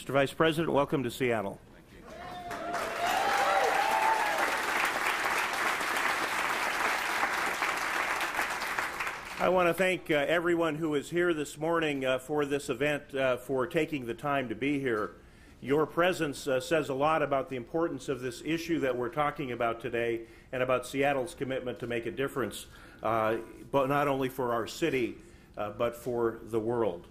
Mr. Vice President, welcome to Seattle. I want to thank uh, everyone who is here this morning uh, for this event, uh, for taking the time to be here. Your presence uh, says a lot about the importance of this issue that we're talking about today and about Seattle's commitment to make a difference, uh, but not only for our city, uh, but for the world.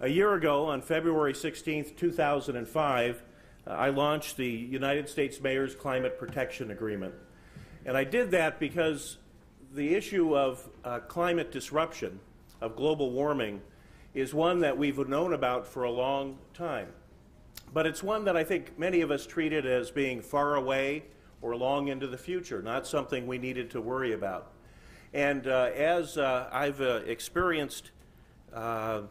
A year ago, on February 16, 2005, I launched the United States Mayor's Climate Protection Agreement. And I did that because the issue of uh, climate disruption, of global warming, is one that we've known about for a long time. But it's one that I think many of us treated as being far away or long into the future, not something we needed to worry about. And uh, as uh, I've uh, experienced uh,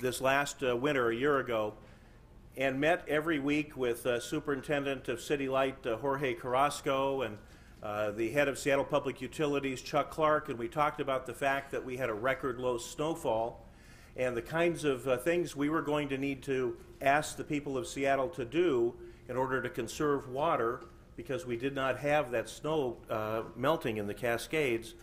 this last uh, winter, a year ago, and met every week with Superintendent of City Light Jorge Carrasco and uh, the head of Seattle Public Utilities, Chuck Clark, and we talked about the fact that we had a record low snowfall and the kinds of uh, things we were going to need to ask the people of Seattle to do in order to conserve water because we did not have that snow uh, melting in the Cascades.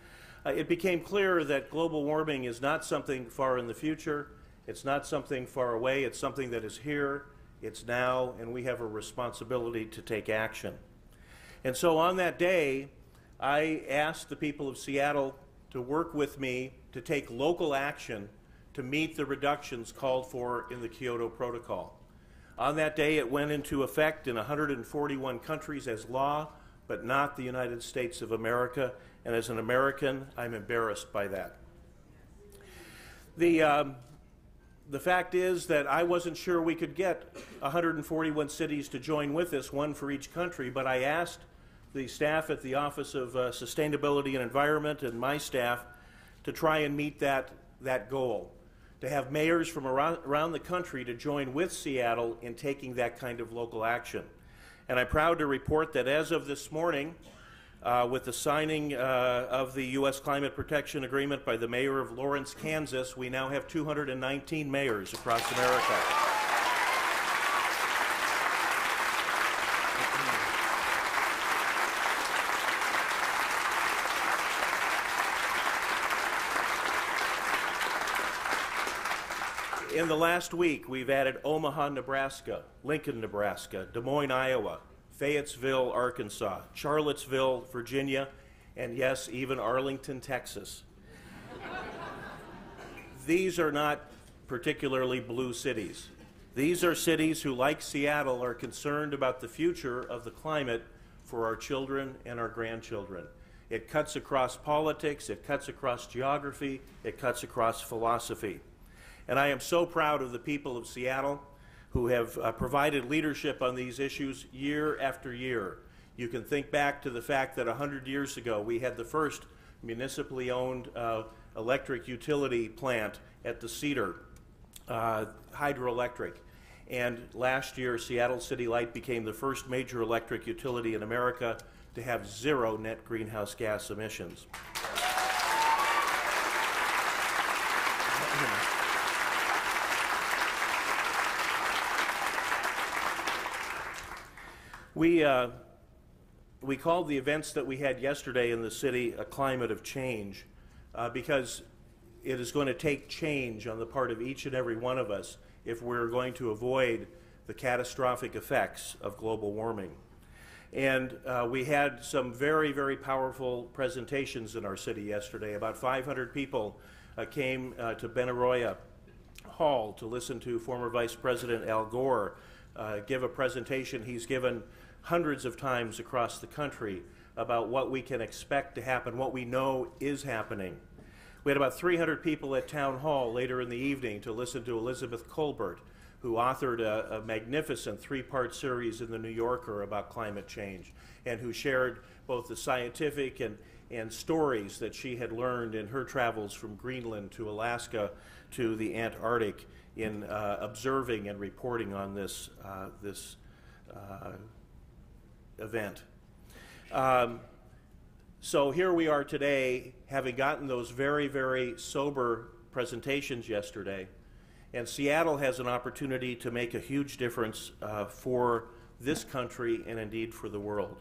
Uh, it became clear that global warming is not something far in the future. It's not something far away. It's something that is here, it's now, and we have a responsibility to take action. And so on that day, I asked the people of Seattle to work with me to take local action to meet the reductions called for in the Kyoto Protocol. On that day, it went into effect in 141 countries as law, but not the United States of America. And as an American, I'm embarrassed by that. The, um, the fact is that I wasn't sure we could get 141 cities to join with us, one for each country, but I asked the staff at the Office of uh, Sustainability and Environment and my staff to try and meet that, that goal, to have mayors from around, around the country to join with Seattle in taking that kind of local action. And I'm proud to report that as of this morning, uh, with the signing uh, of the U.S. Climate Protection Agreement by the mayor of Lawrence, Kansas, we now have 219 mayors across America. In the last week, we've added Omaha, Nebraska, Lincoln, Nebraska, Des Moines, Iowa, Fayetteville, Arkansas, Charlottesville, Virginia, and yes, even Arlington, Texas. These are not particularly blue cities. These are cities who, like Seattle, are concerned about the future of the climate for our children and our grandchildren. It cuts across politics, it cuts across geography, it cuts across philosophy. And I am so proud of the people of Seattle who have uh, provided leadership on these issues year after year. You can think back to the fact that 100 years ago we had the first municipally owned uh, electric utility plant at the Cedar, uh, hydroelectric. And last year, Seattle City Light became the first major electric utility in America to have zero net greenhouse gas emissions. We, uh, we called the events that we had yesterday in the city a climate of change uh, because it is going to take change on the part of each and every one of us if we're going to avoid the catastrophic effects of global warming. And uh, we had some very, very powerful presentations in our city yesterday. About 500 people uh, came uh, to Benaroya Hall to listen to former Vice President Al Gore uh, give a presentation. He's given hundreds of times across the country about what we can expect to happen, what we know is happening. We had about 300 people at Town Hall later in the evening to listen to Elizabeth Kolbert, who authored a, a magnificent three part series in The New Yorker about climate change and who shared both the scientific and, and stories that she had learned in her travels from Greenland to Alaska to the Antarctic in uh, observing and reporting on this, uh, this uh, event. Um, so here we are today, having gotten those very, very sober presentations yesterday, And Seattle has an opportunity to make a huge difference uh, for this country and indeed for the world.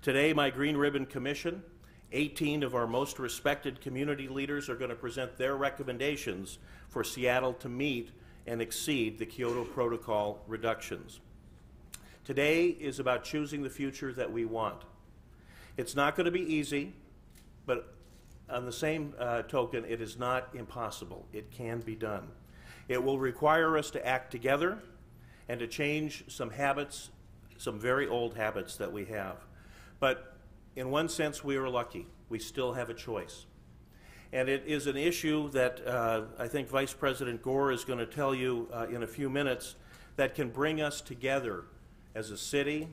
Today, my Green Ribbon Commission, 18 of our most respected community leaders are going to present their recommendations for Seattle to meet and exceed the Kyoto Protocol reductions. Today is about choosing the future that we want. It's not going to be easy, but on the same uh, token, it is not impossible. It can be done. It will require us to act together and to change some habits, some very old habits that we have. But in one sense, we are lucky. We still have a choice. And it is an issue that uh, I think Vice President Gore is going to tell you uh, in a few minutes that can bring us together as a city,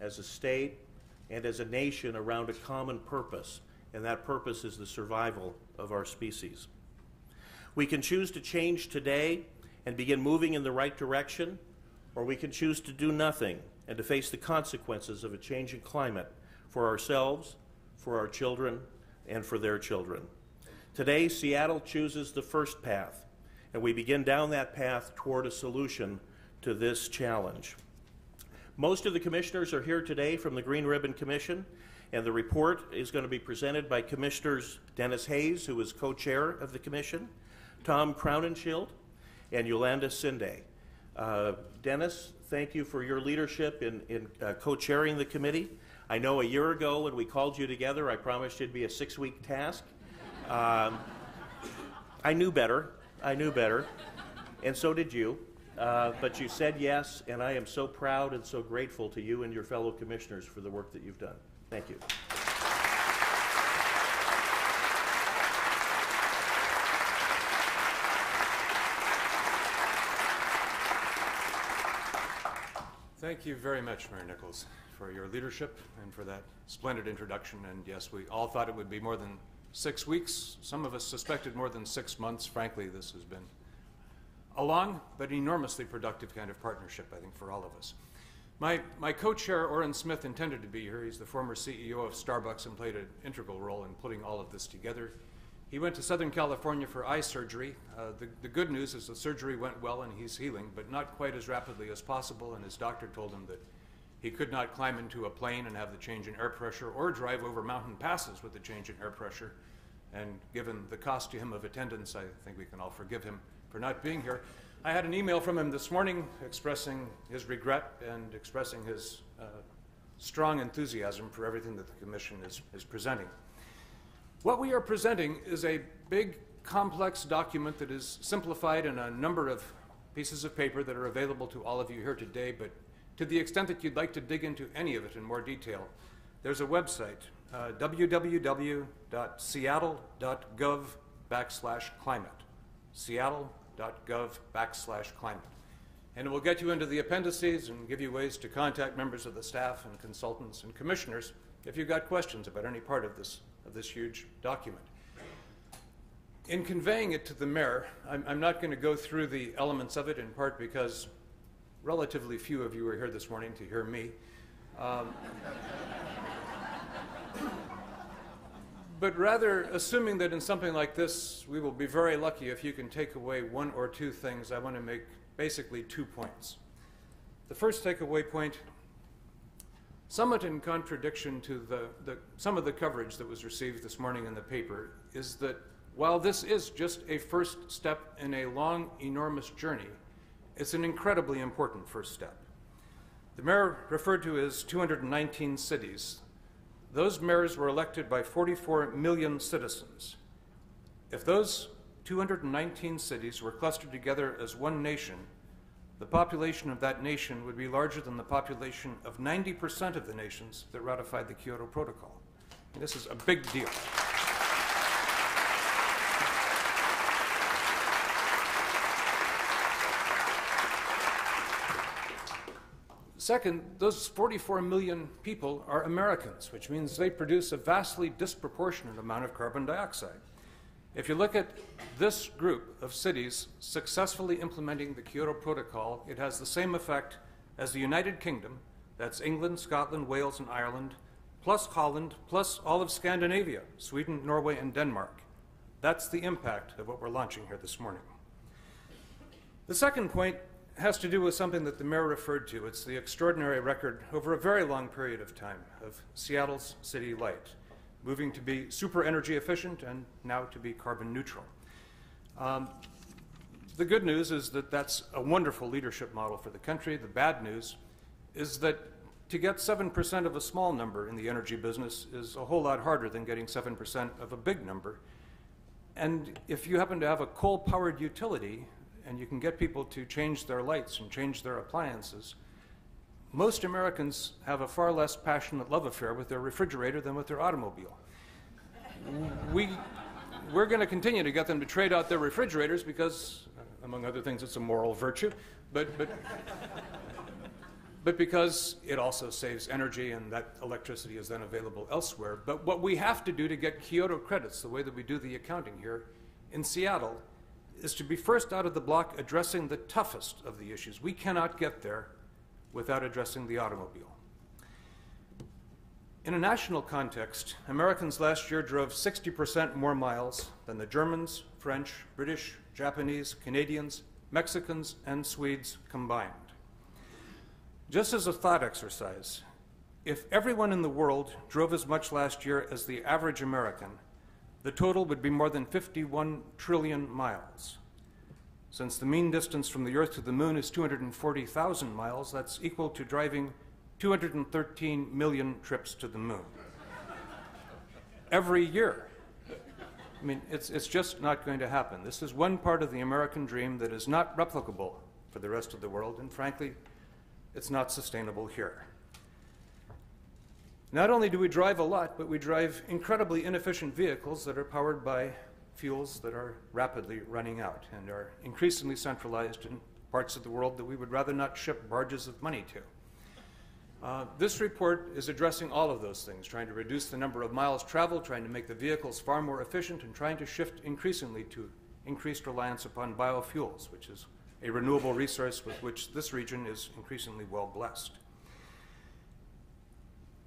as a state, and as a nation around a common purpose. And that purpose is the survival of our species. We can choose to change today and begin moving in the right direction, or we can choose to do nothing and to face the consequences of a changing climate for ourselves, for our children, and for their children. Today, Seattle chooses the first path, and we begin down that path toward a solution to this challenge. Most of the commissioners are here today from the Green Ribbon Commission, and the report is going to be presented by Commissioners Denis Hayes, who is co chair of the commission, Tom Crowninshield, and Yolanda Sinde. Uh, Denis, thank you for your leadership in, in uh, co chairing the committee. I know a year ago when we called you together, I promised it'd be a six week task. Um, I knew better. I knew better. And so did you. Uh, but you said yes, and I am so proud and so grateful to you and your fellow commissioners for the work that you've done. Thank you. Thank you very much, Mayor Nickels, for your leadership and for that splendid introduction. And yes, we all thought it would be more than six weeks. Some of us suspected more than six months. Frankly, this has been a long but enormously productive kind of partnership, I think, for all of us. My, my co-chair, Orin Smith, intended to be here. He's the former CEO of Starbucks and played an integral role in putting all of this together. He went to Southern California for eye surgery. Uh, the, the good news is the surgery went well and he's healing, but not quite as rapidly as possible, and his doctor told him that he could not climb into a plane and have the change in air pressure or drive over mountain passes with the change in air pressure. And given the cost to him of attendance, I think we can all forgive him for not being here. I had an email from him this morning expressing his regret and expressing his uh, strong enthusiasm for everything that the Commission is, is presenting. What we are presenting is a big, complex document that is simplified in a number of pieces of paper that are available to all of you here today, but to the extent that you'd like to dig into any of it in more detail, there's a website, uh, www.seattle.gov backslash climate. Seattle.gov backslash climate. And it will get you into the appendices and give you ways to contact members of the staff and consultants and commissioners if you've got questions about any part of this, of this huge document. In conveying it to the mayor, I'm, I'm not going to go through the elements of it in part because relatively few of you are here this morning to hear me. Um, but rather, assuming that in something like this, we will be very lucky if you can take away one or two things, I want to make basically two points. The first takeaway point, somewhat in contradiction to the, the, some of the coverage that was received this morning in the paper, is that while this is just a first step in a long, enormous journey, it's an incredibly important first step. The mayor referred to as 219 cities. Those mayors were elected by 44 million citizens. If those 219 cities were clustered together as one nation, the population of that nation would be larger than the population of 90% of the nations that ratified the Kyoto Protocol. And this is a big deal. Second, those 44 million people are Americans, which means they produce a vastly disproportionate amount of carbon dioxide. If you look at this group of cities successfully implementing the Kyoto Protocol, it has the same effect as the United Kingdom, that's England, Scotland, Wales, and Ireland, plus Holland, plus all of Scandinavia, Sweden, Norway, and Denmark. That's the impact of what we're launching here this morning. The second point has to do with something that the mayor referred to. It's the extraordinary record over a very long period of time of Seattle's city light, moving to be super energy efficient and now to be carbon neutral. Um, the good news is that that's a wonderful leadership model for the country. The bad news is that to get 7% of a small number in the energy business is a whole lot harder than getting 7% of a big number. And if you happen to have a coal powered utility and you can get people to change their lights and change their appliances, most Americans have a far less passionate love affair with their refrigerator than with their automobile. we, we're going to continue to get them to trade out their refrigerators because, among other things, it's a moral virtue. But, but, but because it also saves energy and that electricity is then available elsewhere. But what we have to do to get Kyoto credits, the way that we do the accounting here in Seattle, is to be first out of the block addressing the toughest of the issues. We cannot get there without addressing the automobile. In a national context, Americans last year drove 60% more miles than the Germans, French, British, Japanese, Canadians, Mexicans, and Swedes combined. Just as a thought exercise, if everyone in the world drove as much last year as the average American, the total would be more than 51 trillion miles. Since the mean distance from the Earth to the Moon is 240,000 miles, that's equal to driving 213 million trips to the Moon. Every year. I mean, it's, it's just not going to happen. This is one part of the American dream that is not replicable for the rest of the world, and frankly, it's not sustainable here. Not only do we drive a lot, but we drive incredibly inefficient vehicles that are powered by fuels that are rapidly running out and are increasingly centralized in parts of the world that we would rather not ship barges of money to. Uh, this report is addressing all of those things, trying to reduce the number of miles traveled, trying to make the vehicles far more efficient, and trying to shift increasingly to increased reliance upon biofuels, which is a renewable resource with which this region is increasingly well blessed.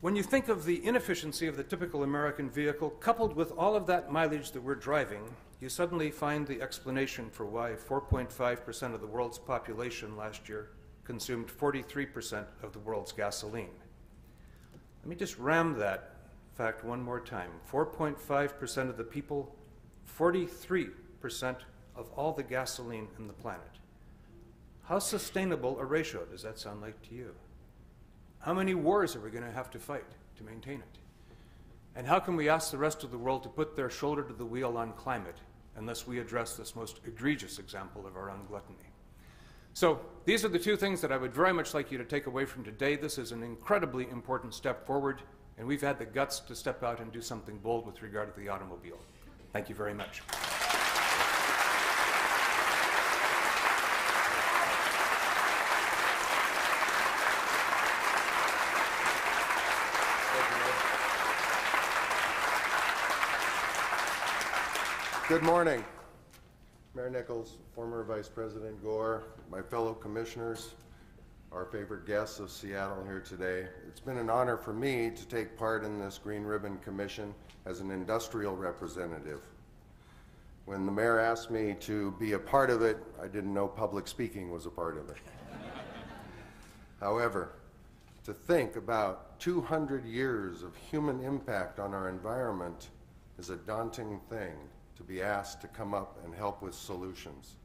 When you think of the inefficiency of the typical American vehicle, coupled with all of that mileage that we're driving, you suddenly find the explanation for why 4.5% of the world's population last year consumed 43% of the world's gasoline. Let me just ram that fact one more time. 4.5% of the people, 43% of all the gasoline in the planet. How sustainable a ratio does that sound like to you? How many wars are we going to have to fight to maintain it? And how can we ask the rest of the world to put their shoulder to the wheel on climate unless we address this most egregious example of our own gluttony? So, these are the two things that I would very much like you to take away from today. This is an incredibly important step forward, and we've had the guts to step out and do something bold with regard to the automobile. Thank you very much. Good morning. Mayor Nickels, former Vice President Gore, my fellow commissioners, our favorite guests of Seattle here today. It's been an honor for me to take part in this Green Ribbon Commission as an industrial representative. When the mayor asked me to be a part of it, I didn't know public speaking was a part of it. However, to think about 200 years of human impact on our environment is a daunting thing to be asked to come up and help with solutions.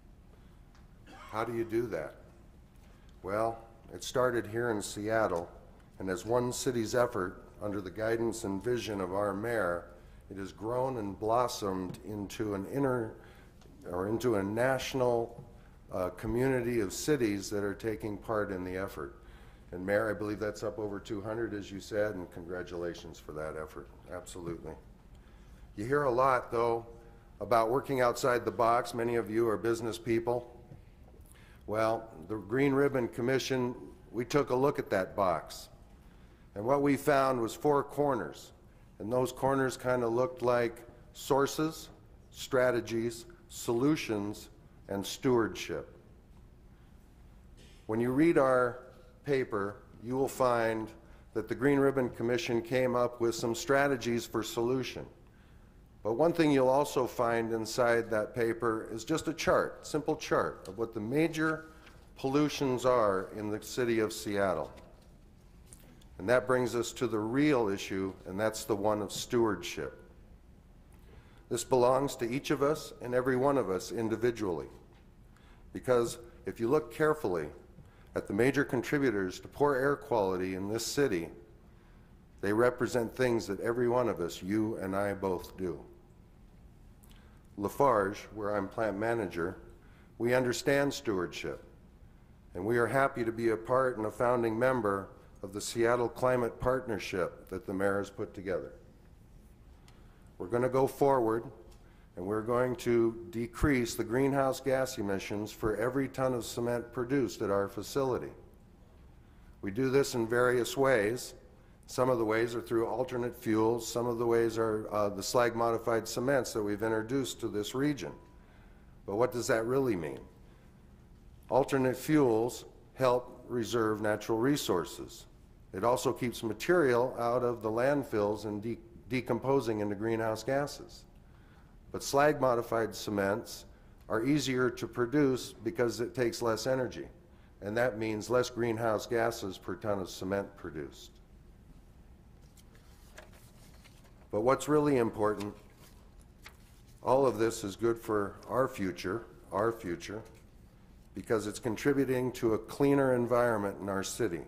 How do you do that? Well, it started here in Seattle, and as one city's effort, under the guidance and vision of our mayor, it has grown and blossomed into an inner or into a national uh, community of cities that are taking part in the effort. And Mayor, I believe that's up over 200, as you said, and congratulations for that effort. Absolutely. You hear a lot, though, about working outside the box. Many of you are business people. Well, the Green Ribbon Commission, we took a look at that box. And what we found was four corners. And those corners kind of looked like sources, strategies, solutions, and stewardship. When you read our paper, you will find that the Green Ribbon Commission came up with some strategies for solution. But one thing you'll also find inside that paper is just a chart, simple chart of what the major pollutions are in the city of Seattle. And that brings us to the real issue, and that's the one of stewardship. This belongs to each of us and every one of us individually. Because if you look carefully at the major contributors to poor air quality in this city, they represent things that every one of us, you and I both do. Lafarge, where I'm plant manager, we understand stewardship, and we are happy to be a part and a founding member of the Seattle Climate Partnership that the mayor has put together. We're going to go forward and we're going to decrease the greenhouse gas emissions for every ton of cement produced at our facility. We do this in various ways. Some of the ways are through alternate fuels. Some of the ways are uh, the slag modified cements that we've introduced to this region. But what does that really mean? Alternate fuels help reserve natural resources. It also keeps material out of the landfills and de decomposing into greenhouse gases. But slag modified cements are easier to produce because it takes less energy, and that means less greenhouse gases per ton of cement produced. But what's really important, all of this is good for our future, our future, because it's contributing to a cleaner environment in our city.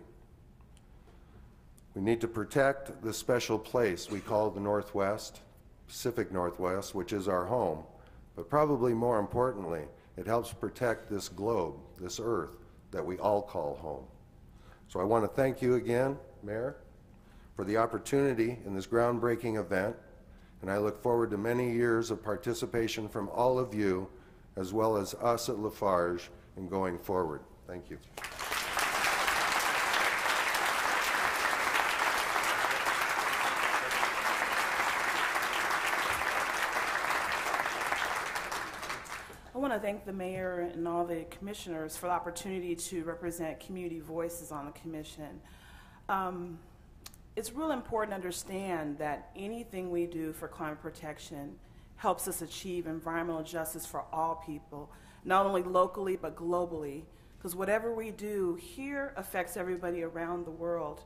We need to protect the special place we call the Northwest, Pacific Northwest, which is our home. But probably more importantly, it helps protect this globe, this earth that we all call home. So I want to thank you again, Mayor, for the opportunity in this groundbreaking event, and I look forward to many years of participation from all of you, as well as us at Lafarge, in going forward. Thank you. I want to thank the mayor and all the commissioners for the opportunity to represent community voices on the commission. Um, it's real important to understand that anything we do for climate protection helps us achieve environmental justice for all people, not only locally but globally, because whatever we do here affects everybody around the world.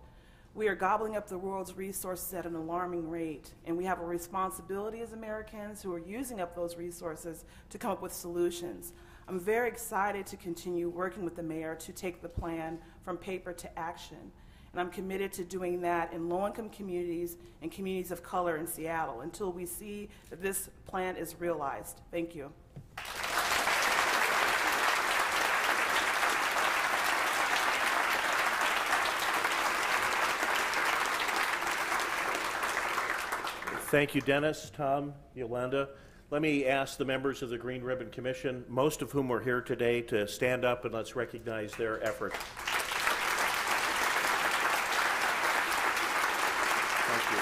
We are gobbling up the world's resources at an alarming rate, and we have a responsibility as Americans who are using up those resources to come up with solutions. I'm very excited to continue working with the mayor to take the plan from paper to action. And I'm committed to doing that in low income communities and communities of color in Seattle until we see that this plan is realized. Thank you. Thank you, Denis, Tom, Yolanda. Let me ask the members of the Green Ribbon Commission, most of whom are here today, to stand up and let's recognize their effort. Thank you.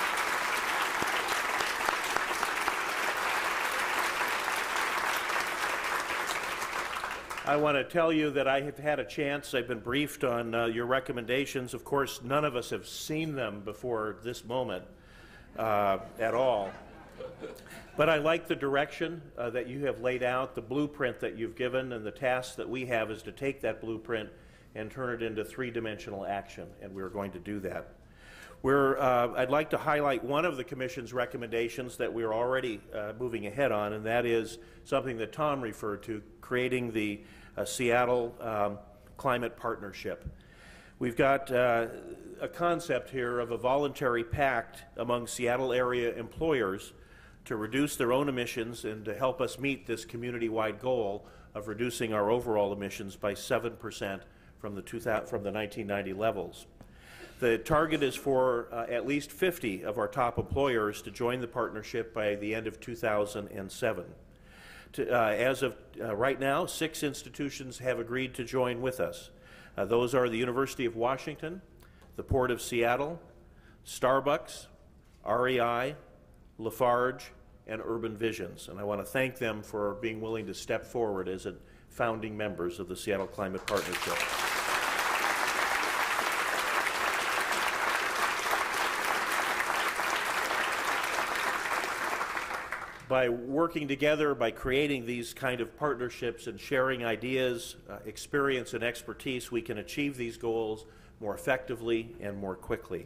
I want to tell you that I have had a chance, I've been briefed on uh, your recommendations. Of course, none of us have seen them before this moment uh, at all. But I like the direction uh, that you have laid out, the blueprint that you've given, and the task that we have is to take that blueprint and turn it into three dimensional action, and we're going to do that. We're, uh, I'd like to highlight one of the Commission's recommendations that we're already uh, moving ahead on, and that is something that Tom referred to creating the uh, Seattle um, Climate Partnership. We've got uh, a concept here of a voluntary pact among Seattle area employers to reduce their own emissions and to help us meet this community wide goal of reducing our overall emissions by 7% from the, 2000, from the 1990 levels. The target is for uh, at least 50 of our top employers to join the partnership by the end of 2007. To, uh, as of uh, right now, six institutions have agreed to join with us. Uh, those are the University of Washington, the Port of Seattle, Starbucks, REI, Lafarge, and Urban Visions. And I want to thank them for being willing to step forward as a founding members of the Seattle Climate Partnership. By working together, by creating these kind of partnerships and sharing ideas, uh, experience, and expertise, we can achieve these goals more effectively and more quickly.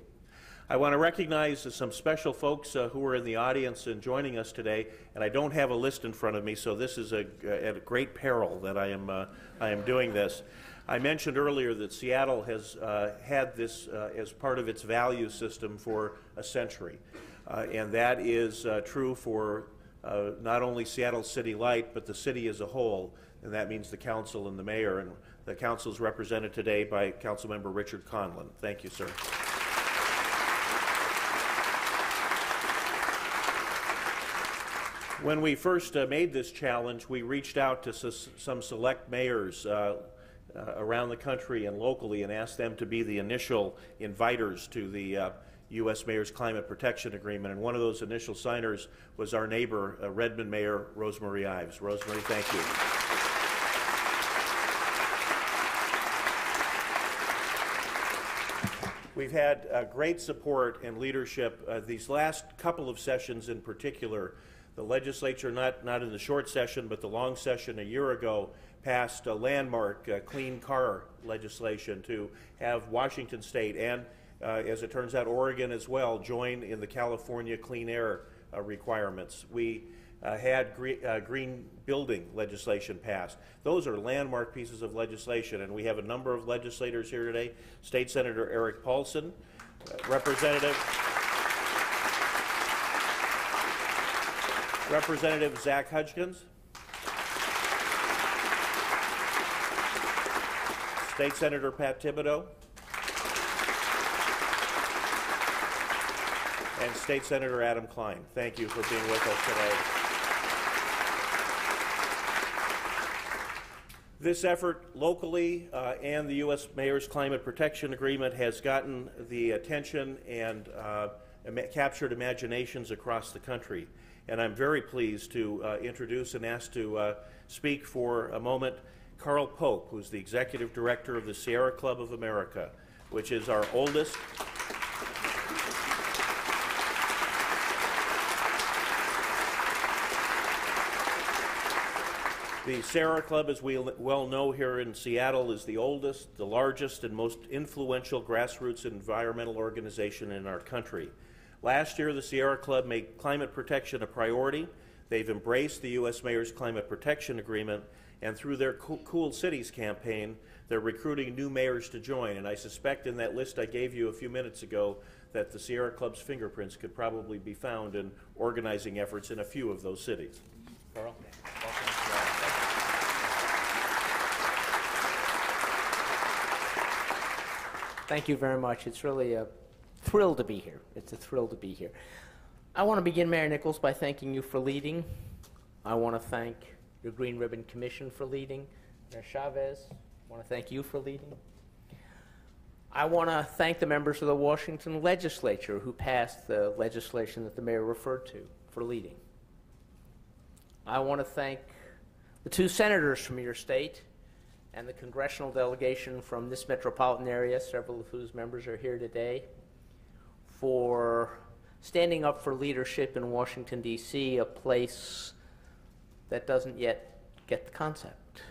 I want to recognize some special folks uh, who are in the audience and joining us today, and I don't have a list in front of me, so this is a, at a great peril that I am, uh, I am doing this. I mentioned earlier that Seattle has uh, had this uh, as part of its value system for a century, uh, and that is uh, true for not only Seattle City Light, but the city as a whole, and that means the council and the mayor. And the council is represented today by Councilmember Richard Conlin. Thank you, sir. When we first uh, made this challenge, we reached out to some select mayors uh, uh, around the country and locally and asked them to be the initial inviters to the U.S. Mayor's Climate Protection Agreement. And one of those initial signers was our neighbor, uh, Redmond Mayor Rosemarie Ives. Rosemarie, thank you. We've had uh, great support and leadership uh, these last couple of sessions in particular the legislature, not, not in the short session, but the long session a year ago, passed a landmark uh, clean car legislation to have Washington State and, as it turns out, Oregon as well joined in the California clean air uh, requirements. We uh, had gre- uh, green building legislation passed. Those are landmark pieces of legislation, and we have a number of legislators here today. State Senator Erik Poulsen, uh, Representative. Representative Zack Hudgins. State Senator Pat Thibaudeau. And State Senator Adam Kline. Thank you for being with us today. This effort locally uh, and the U.S. Mayor's Climate Protection Agreement has gotten the attention and uh, captured imaginations across the country. And I'm very pleased to uh, introduce and ask to uh, speak for a moment Carl Pope, who's the executive director of the Sierra Club of America, which is our oldest. The Sierra Club, as we well know here in Seattle, is the oldest, the largest, and most influential grassroots environmental organization in our country. Last year, the Sierra Club made climate protection a priority. They've embraced the U.S. Mayor's Climate Protection Agreement, and through their Cool Cities campaign, they're recruiting new mayors to join. And I suspect in that list I gave you a few minutes ago that the Sierra Club's fingerprints could probably be found in organizing efforts in a few of those cities. Carl? Thank you very much. It's really a thrill to be here. It's a thrill to be here. I want to begin, Mayor Nickels, by thanking you for leading. I want to thank your Green Ribbon Commission for leading. Mayor Chavez, I want to thank you for leading. I want to thank the members of the Washington legislature who passed the legislation that the mayor referred to for leading. I want to thank the two senators from your state and the congressional delegation from this metropolitan area, several of whose members are here today for standing up for leadership in Washington, D.C., a place that doesn't yet get the concept.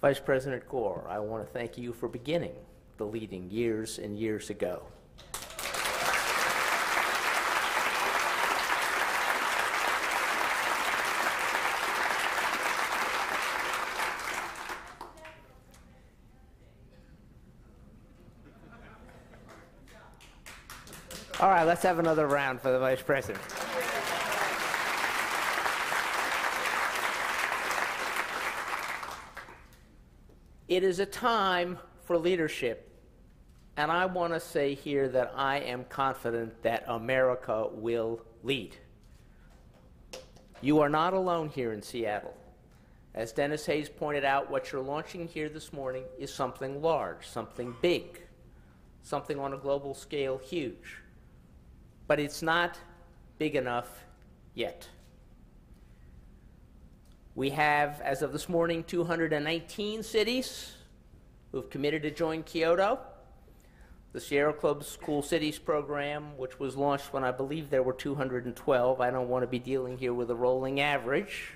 Vice President Gore, I want to thank you for beginning the leading years and years ago. All right, let's have another round for the Vice President. It is a time for leadership, and I want to say here that I am confident that America will lead. You are not alone here in Seattle. As Denis Hayes pointed out, what you're launching here this morning is something large, something big, something on a global scale huge but it's not big enough yet. We have, as of this morning, 219 cities who've committed to join Kyoto. the Sierra Club's Cool Cities program, which was launched when I believe there were 212, I don't want to be dealing here with a rolling average,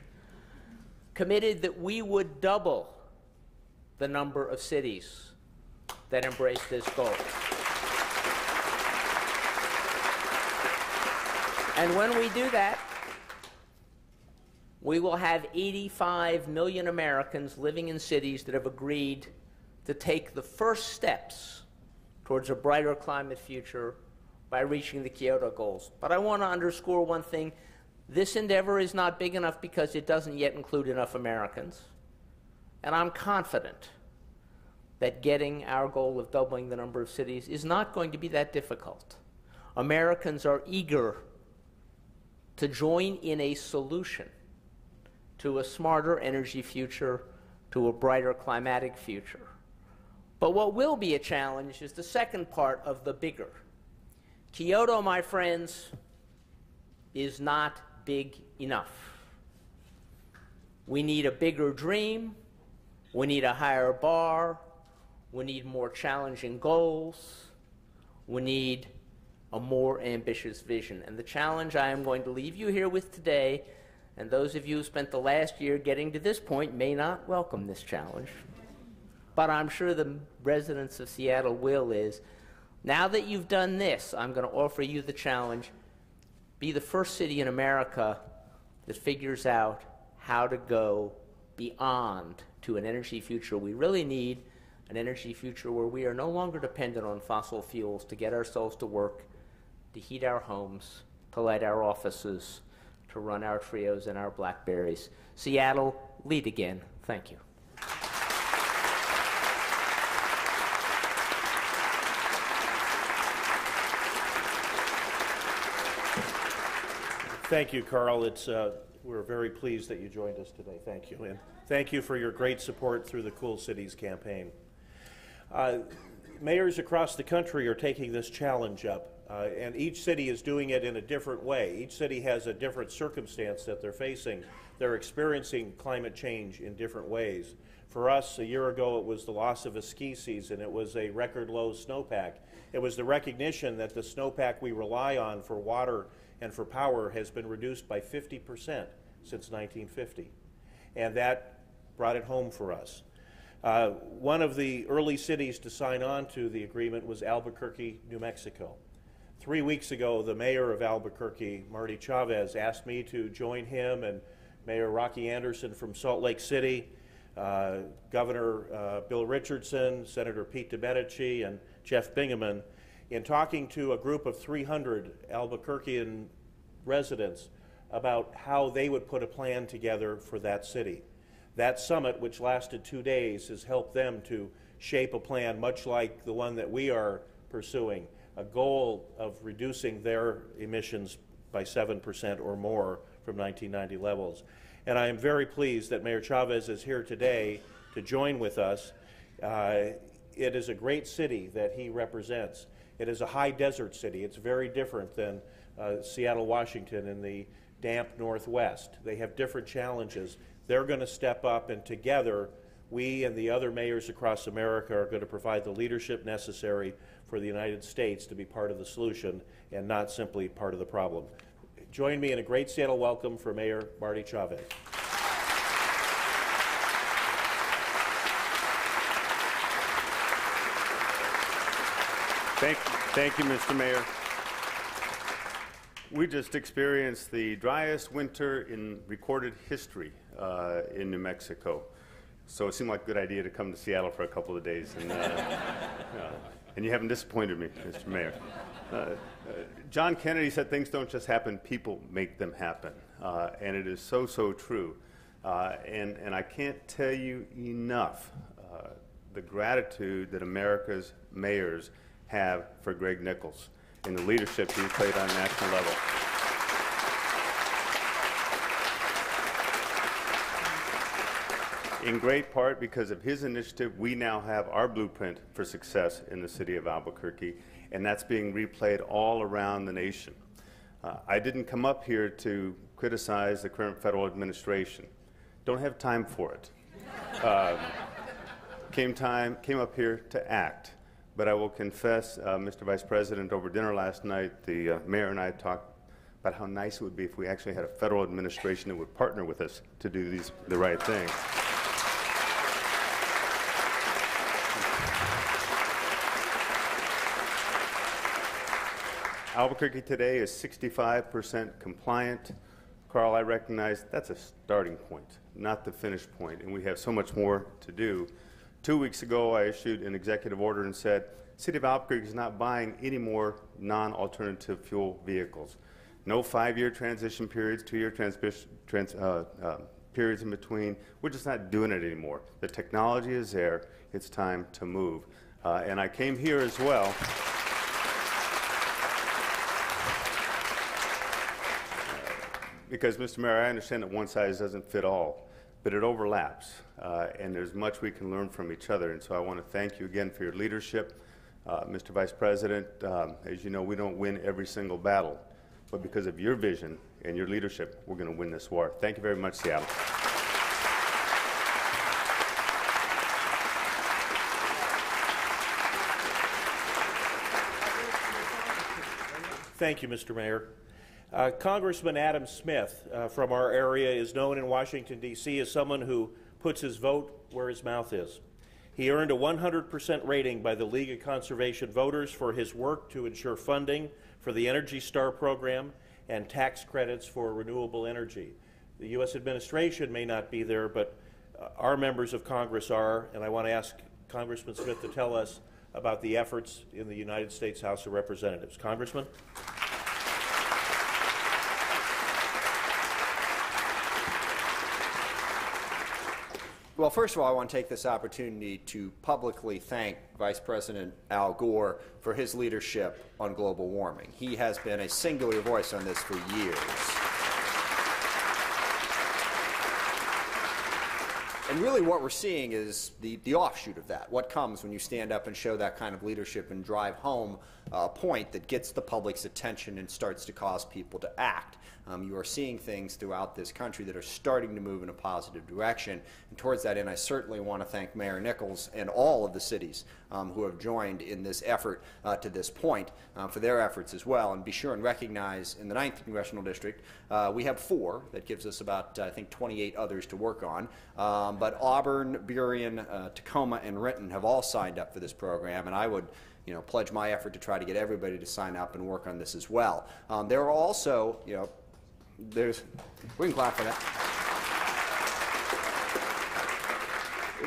committed that we would double the number of cities that embrace this goal. And when we do that, we will have 85 million Americans living in cities that have agreed to take the first steps towards a brighter climate future by reaching the Kyoto goals. But I want to underscore one thing this endeavor is not big enough because it doesn't yet include enough Americans. And I'm confident that getting our goal of doubling the number of cities is not going to be that difficult. Americans are eager to join in a solution to a smarter energy future, to a brighter climatic future. But what will be a challenge is the second part of the bigger. Kyoto, my friends, is not big enough. We need a bigger dream. We need a higher bar. We need more challenging goals. We need a more ambitious vision. And the challenge I am going to leave you here with today, and those of you who spent the last year getting to this point may not welcome this challenge, but I'm sure the residents of Seattle will, is now that you've done this, I'm going to offer you the challenge be the first city in America that figures out how to go beyond to an energy future we really need an energy future where we are no longer dependent on fossil fuels to get ourselves to work to heat our homes, to light our offices, to run our Treos and our Blackberries. Seattle, lead again. Thank you. Thank you, Carl. It's, uh, we're very pleased that you joined us today. Thank you. And thank you for your great support through the Cool Cities campaign. Uh, mayors across the country are taking this challenge up. Uh, and each city is doing it in a different way. Each city has a different circumstance that they're facing. They're experiencing climate change in different ways. For us, a year ago, it was the loss of a ski season. It was a record low snowpack. It was the recognition that the snowpack we rely on for water and for power has been reduced by 50% since 1950. And that brought it home for us. Uh, one of the early cities to sign on to the agreement was Albuquerque, New Mexico. Three weeks ago, the mayor of Albuquerque, Marty Chavez, asked me to join him and Mayor Rocky Anderson from Salt Lake City, uh, Governor uh, Bill Richardson, Senator Pete Domenici, and Jeff Bingaman in talking to a group of 300 Albuquerquean residents about how they would put a plan together for that city. That summit, which lasted two days, has helped them to shape a plan much like the one that we are pursuing a goal of reducing their emissions by 7% or more from 1990 levels. And I am very pleased that Mayor Chavez is here today to join with us. Uh, it is a great city that he represents. It is a high desert city. It's very different than uh, Seattle, Washington, in the damp Northwest. They have different challenges. They're going to step up, and together, we and the other mayors across America are going to provide the leadership necessary for the United States to be part of the solution and not simply part of the problem. Join me in a great Seattle welcome for Mayor Marty Chavez. Thank, thank you, Mr. Mayor. We just experienced the driest winter in recorded history uh, in New Mexico. So it seemed like a good idea to come to Seattle for a couple of days. And, uh, uh, and you haven't disappointed me, Mr. Mayor. Uh, uh, John Kennedy said things don't just happen, people make them happen. Uh, and it is so, so true. Uh, and, and I can't tell you enough uh, the gratitude that America's mayors have for Greg Nickels and the leadership he's played on a national level. In great part because of his initiative, we now have our blueprint for success in the city of Albuquerque, and that's being replayed all around the nation. Uh, I didn't come up here to criticize the current federal administration. Don't have time for it. Uh, came time, came up here to act. But I will confess, uh, Mr. Vice President, over dinner last night, the uh, mayor and I talked about how nice it would be if we actually had a federal administration that would partner with us to do these, the right thing. Albuquerque today is 65% compliant. Carl, I recognize that's a starting point, not the finish point, and we have so much more to do. Two weeks ago, I issued an executive order and said, City of Albuquerque is not buying any more non-alternative fuel vehicles. No five-year transition periods, two-year transmission, trans, uh, uh, periods in between. We're just not doing it anymore. The technology is there. It's time to move. Uh, and I came here as well. Because, Mr. Mayor, I understand that one size doesn't fit all, but it overlaps, uh, and there's much we can learn from each other. And so I want to thank you again for your leadership. Uh, Mr. Vice President, um, as you know, we don't win every single battle, but because of your vision and your leadership, we're going to win this war. Thank you very much, Seattle. Thank you, Mr. Mayor. Uh, Congressman Adam Smith uh, from our area is known in Washington, D.C. as someone who puts his vote where his mouth is. He earned a 100% rating by the League of Conservation Voters for his work to ensure funding for the Energy Star program and tax credits for renewable energy. The U.S. administration may not be there, but uh, our members of Congress are, and I want to ask Congressman Smith to tell us about the efforts in the United States House of Representatives. Congressman? Well, first of all, I want to take this opportunity to publicly thank Vice President Al Gore for his leadership on global warming. He has been a singular voice on this for years. And really, what we're seeing is the, the offshoot of that. What comes when you stand up and show that kind of leadership and drive home a point that gets the public's attention and starts to cause people to act. Um, you are seeing things throughout this country that are starting to move in a positive direction. And towards that end, I certainly want to thank Mayor Nickels and all of the cities um, who have joined in this effort uh, to this point uh, for their efforts as well. And be sure and recognize in the 9th Congressional District, uh, we have four. That gives us about, I think, 28 others to work on. Um, but Auburn, Burien, uh, Tacoma, and Renton have all signed up for this program. And I would you know, pledge my effort to try to get everybody to sign up and work on this as well. Um, there are also, you know, there's, we can clap for that.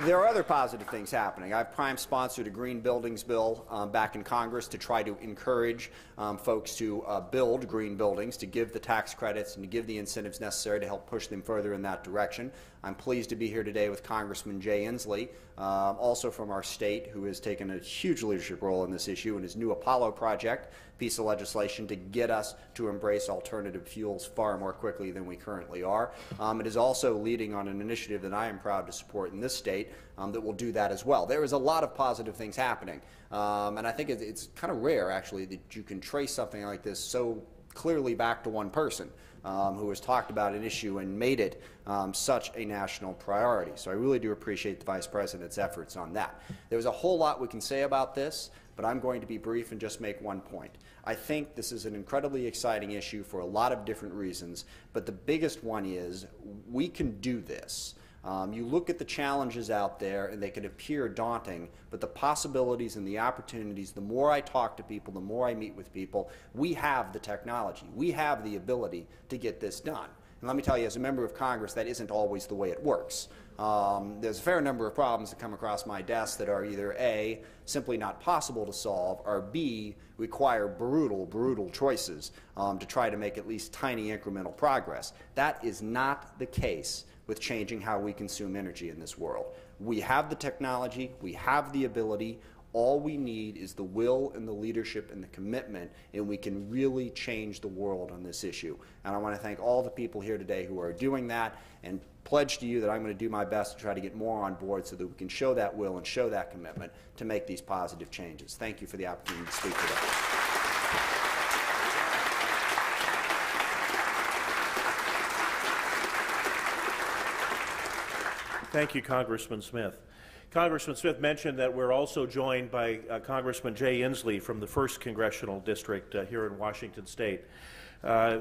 There are other positive things happening. I've prime sponsored a green buildings bill um, back in Congress to try to encourage um, folks to uh, build green buildings, to give the tax credits and to give the incentives necessary to help push them further in that direction. I'm pleased to be here today with Congressman Jay Inslee, um, also from our state, who has taken a huge leadership role in this issue in his new Apollo project piece of legislation to get us to embrace alternative fuels far more quickly than we currently are. Um, it is also leading on an initiative that I am proud to support in this state um, that will do that as well. There is a lot of positive things happening, um, and I think it's kind of rare, actually, that you can trace something like this so clearly back to one person. Um, who has talked about an issue and made it um, such a national priority. So I really do appreciate the Vice President's efforts on that. There's a whole lot we can say about this, but I'm going to be brief and just make one point. I think this is an incredibly exciting issue for a lot of different reasons, but the biggest one is we can do this. Um, you look at the challenges out there and they can appear daunting, but the possibilities and the opportunities, the more I talk to people, the more I meet with people, we have the technology. We have the ability to get this done. And let me tell you, as a member of Congress, that isn't always the way it works. Um, there's a fair number of problems that come across my desk that are either A, simply not possible to solve, or B, require brutal, brutal choices um, to try to make at least tiny incremental progress. That is not the case with changing how we consume energy in this world. We have the technology, we have the ability, all we need is the will and the leadership and the commitment, and we can really change the world on this issue. And I want to thank all the people here today who are doing that and pledge to you that I'm going to do my best to try to get more on board so that we can show that will and show that commitment to make these positive changes. Thank you for the opportunity to speak today. Thank you, Congressman Smith. Congressman Smith mentioned that we're also joined by uh, Congressman Jay Inslee from the 1st Congressional District uh, here in Washington State. Uh,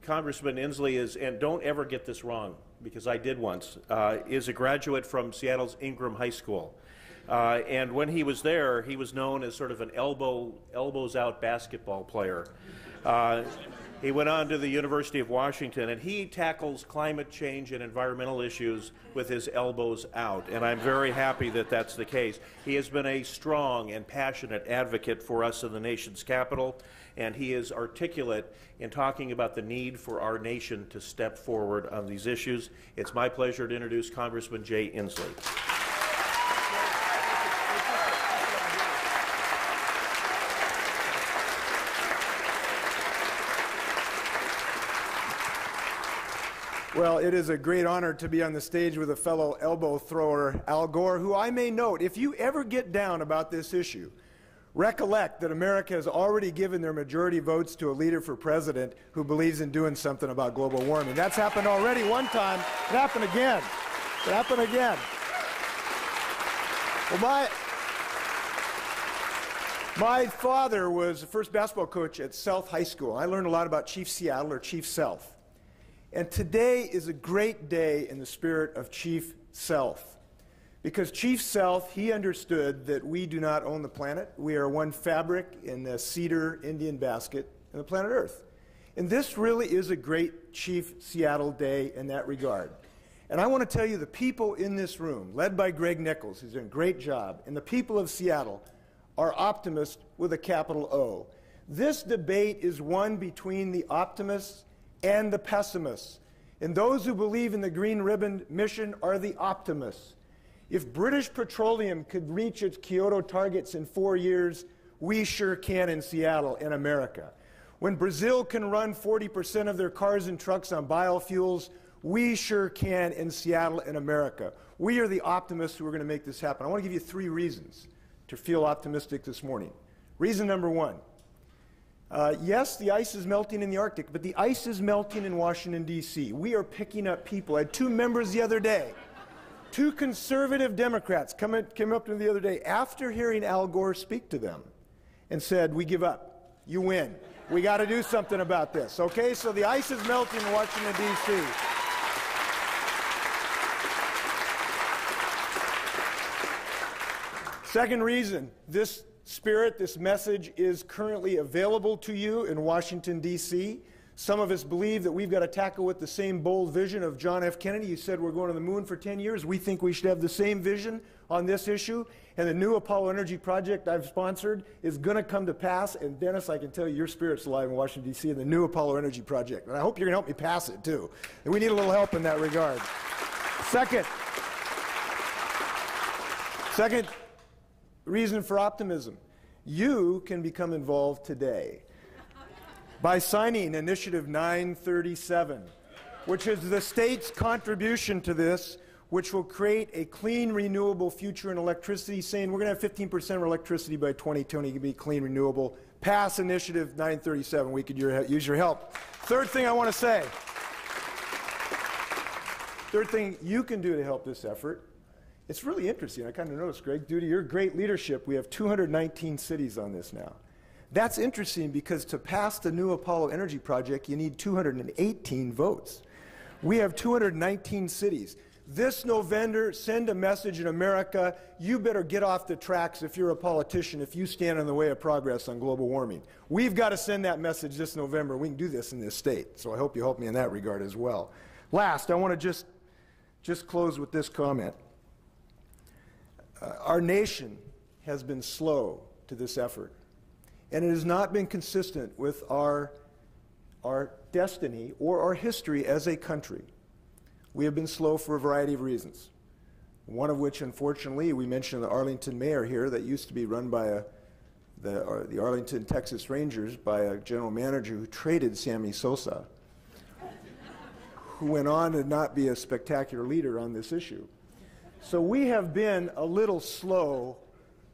Congressman Inslee is, and don't ever get this wrong because I did once, uh, is a graduate from Seattle's Ingraham High School. Uh, and when he was there, he was known as sort of an elbow, elbows out basketball player. He went on to the University of Washington, and he tackles climate change and environmental issues with his elbows out. And I'm very happy that that's the case. He has been a strong and passionate advocate for us in the nation's capital, and he is articulate in talking about the need for our nation to step forward on these issues. It's my pleasure to introduce Congressman Jay Inslee. Well, it is a great honor to be on the stage with a fellow elbow thrower, Al Gore, who I may note, if you ever get down about this issue, recollect that America has already given their majority votes to a leader for president who believes in doing something about global warming. That's happened already one time. It happened again. It happened again. Well, my, my father was the first basketball coach at Sealth High School. I learned a lot about Chief Seattle or Chief Sealth. And today is a great day in the spirit of Chief Sealth. Because Chief Sealth, he understood that we do not own the planet. We are one fabric in the cedar Indian basket in the planet Earth. And this really is a great Chief Seattle day in that regard. And I want to tell you the people in this room, led by Greg Nickels, who's doing a great job, and the people of Seattle are optimists with a capital O. This debate is one between the optimists and the pessimists. And those who believe in the Green Ribbon mission are the optimists. If British Petroleum could reach its Kyoto targets in four years, we sure can in Seattle in America. When Brazil can run 40% of their cars and trucks on biofuels, we sure can in Seattle in America. We are the optimists who are going to make this happen. I want to give you three reasons to feel optimistic this morning. Reason number one uh, yes, the ice is melting in the Arctic, but the ice is melting in Washington, D.C. We are picking up people. I had two members the other day, two conservative Democrats come came up to me the other day after hearing Al Gore speak to them and said, We give up. You win. We got to do something about this. Okay, so the ice is melting in Washington, D.C. Second reason this Spirit, this message is currently available to you in Washington, D.C. Some of us believe that we've got to tackle with the same bold vision of John F. Kennedy. He said we're going to the moon for 10 years. We think we should have the same vision on this issue. And the new Apollo Energy Project I've sponsored is going to come to pass. And Denis, I can tell you, your spirit's alive in Washington, D.C. in the new Apollo Energy Project. And I hope you're going to help me pass it, too. And we need a little help in that regard. Second, second, reason for optimism. You can become involved today by signing Initiative 937, which is the state's contribution to this, which will create a clean, renewable future in electricity, saying we're going to have 15% of electricity by 2020 can be clean, renewable. Pass Initiative 937. We could use your help. Third thing I want to say. Third thing you can do to help this effort it's really interesting. I kind of noticed, Greg, due to your great leadership, we have 219 cities on this now. That's interesting because to pass the new Apollo Energy Project, you need 218 votes. We have 219 cities. This November, send a message in America you better get off the tracks if you're a politician, if you stand in the way of progress on global warming. We've got to send that message this November. We can do this in this state. So I hope you help me in that regard as well. Last, I want to just, just close with this comment. Uh, our nation has been slow to this effort, and it has not been consistent with our, our destiny or our history as a country. We have been slow for a variety of reasons. One of which, unfortunately, we mentioned the Arlington mayor here that used to be run by a, the, the Arlington, Texas Rangers by a general manager who traded Sammy Sosa, who went on to not be a spectacular leader on this issue. So we have been a little slow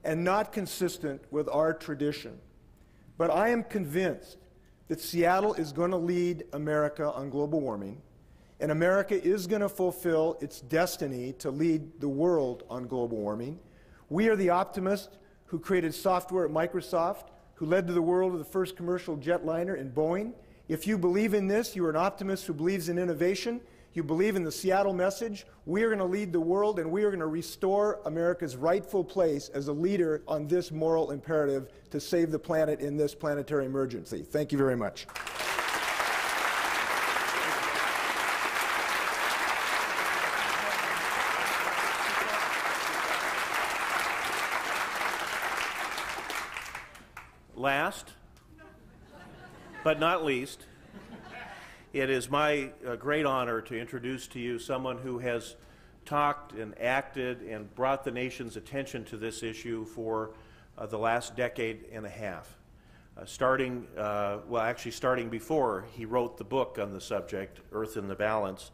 and not consistent with our tradition. But I am convinced that Seattle is going to lead America on global warming. And America is going to fulfill its destiny to lead the world on global warming. We are the optimists who created software at Microsoft, who led to the world with the first commercial jetliner in Boeing. If you believe in this, you are an optimist who believes in innovation. You believe in the Seattle message. We are going to lead the world and we are going to restore America's rightful place as a leader on this moral imperative to save the planet in this planetary emergency. Thank you very much. Last, but not least, it is my uh, great honor to introduce to you someone who has talked and acted and brought the nation's attention to this issue for uh, the last decade and a half. Uh, starting, uh, well, actually, starting before he wrote the book on the subject, Earth in the Balance.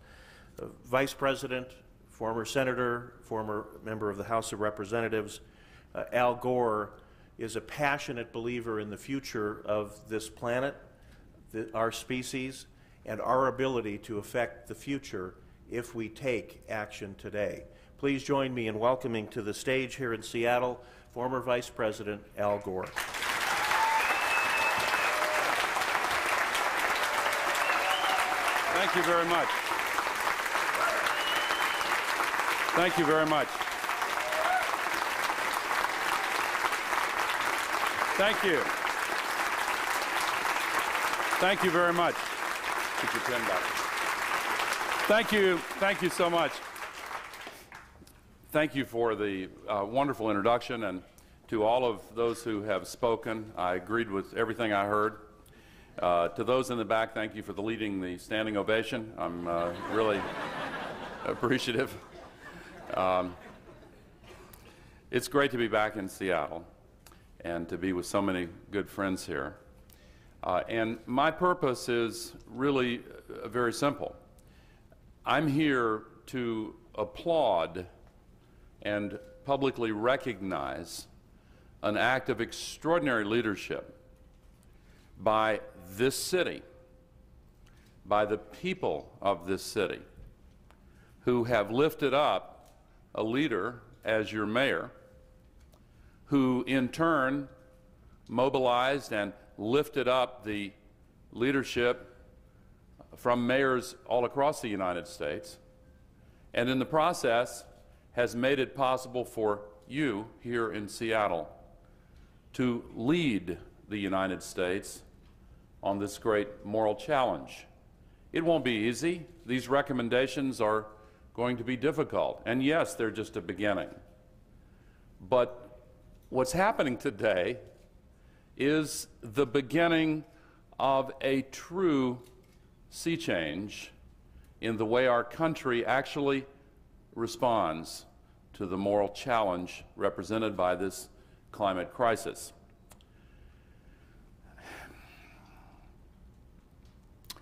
Uh, Vice President, former Senator, former member of the House of Representatives, uh, Al Gore is a passionate believer in the future of this planet, the, our species, and our ability to affect the future if we take action today. Please join me in welcoming to the stage here in Seattle former Vice President Al Gore. Thank you very much. Thank you very much. Thank you. Thank you very much. Thank you. Thank you so much. Thank you for the uh, wonderful introduction and to all of those who have spoken. I agreed with everything I heard. Uh, to those in the back, thank you for the leading the standing ovation. I'm uh, really appreciative. Um, it's great to be back in Seattle and to be with so many good friends here. Uh, and my purpose is really uh, very simple. I'm here to applaud and publicly recognize an act of extraordinary leadership by this city, by the people of this city, who have lifted up a leader as your mayor who in turn mobilized and lifted up the leadership from mayors all across the United States, and in the process has made it possible for you here in Seattle to lead the United States on this great moral challenge. It won't be easy. These recommendations are going to be difficult. And yes, they're just a beginning. But what's happening today is the beginning of a true sea change in the way our country actually responds to the moral challenge represented by this climate crisis.